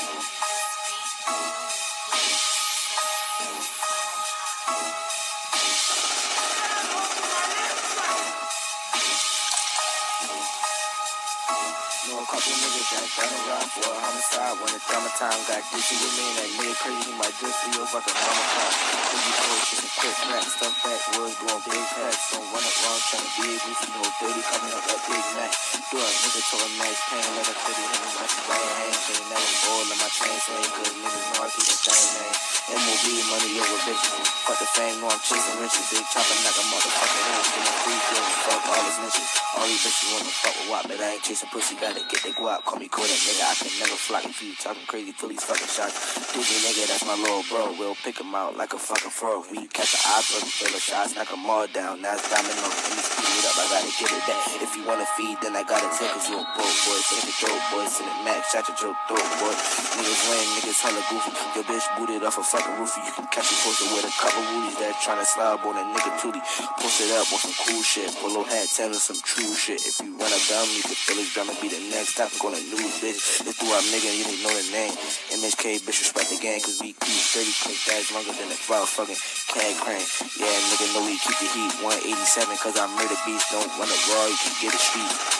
Thank you. Know a couple niggas that done around for a homicide. When the drama time got dizzy with me and that nigga crazy, might just be your fucking mama cry. Biggie boy, just a quick rap, stuff back, was doing big packs. Don't run it wrong, trying to be a goofy, no dirty, coming up that big Mac. Do a nigga to a nice pain, let her pretty hit me like she right hand. Ain't never all of my chains, so ain't good niggas know I keep the same name. MOB, money over bitches. Fuck the fame, know I'm chasing riches. Big chopper, knock a motherfucker in. Give me free feelings, these. All these bitches wanna fuck with WAP, but I ain't chasing pussy, gotta get the guap. Call me Kodak, nigga, I can never flock if you talking crazy, full these fucking shots. Doogie nigga, that's my little bro. We'll pick him out like a fucking fro. We catch the eye, him fill the shots, knock them all down. Now it's domino, get it that. If you wanna feed, then I gotta take you a broke boy. Take the throat, boy, send it max, shot your joke throat, boy. Niggas lame, niggas hella goofy. Your bitch booted off a fucking roofie. You can catch it posted with a couple woolies that tryna slide on a nigga tootie. Post it up on some cool shit. Polo hat telling some true shit. If you run down me, feel his drama be the next topic on the news, bitch. They threw out nigga, you didn't know the name. MSK, bitch, respect the gang, cause we keep 30 quick that's longer than a 12 fucking can crane. Yeah, nigga know we keep the heat. 187, cause I murder beats. Don't wanna raw, you can get a street.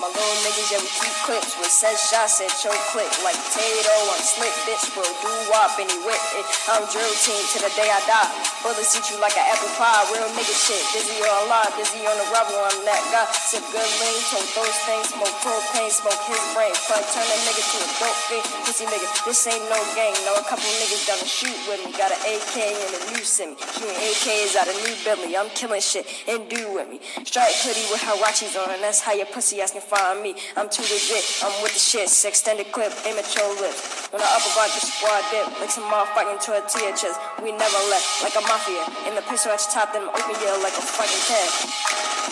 My little niggas, yeah, we keep clips with set shots at your click. Like Tato, I'm slick, bitch, bro. Do wop he whip it. I'm drill team to the day I die. Bullets eat you like an apple pie. Real nigga shit. Dizzy on live, dizzy on the rubber. I'm that guy. Sip good lean, told those things. Smoke propane, smoke his brain. Fuck, turn a nigga to a dope fiend. Pussy nigga, this ain't no game. Know a couple niggas down to shoot with me. Got an AK and a new semi. Shooting AKs out of new Bentley. I'm killing shit and do with me. Strike hoodie with Huaraches on. And that's how your pussy can find me. I'm too legit. I'm with the shit. Extended clip, immature lips. When I uppercut the squad dip, like some motherfucking tortilla chips. We never left, like a mafia. In the pistol at your top, then open yeah like a fucking cat.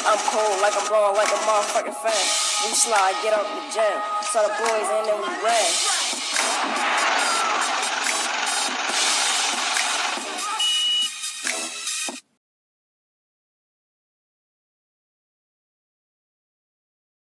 I'm cold, like I'm blowing like a motherfucking fan. We slide, get out the gym. Saw the boys and then we ran.